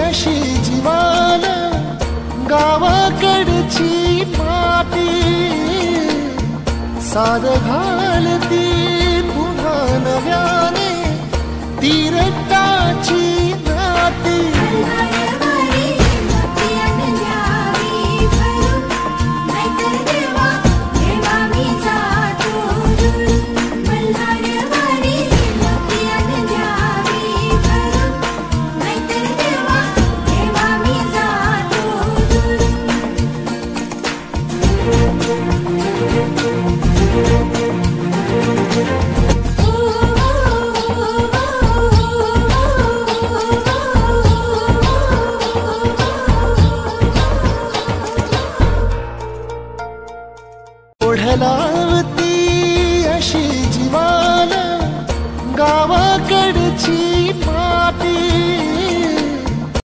अशी जीवान गावाकडची घालती पुन्हा नव्याने तीरटा ओढ़ला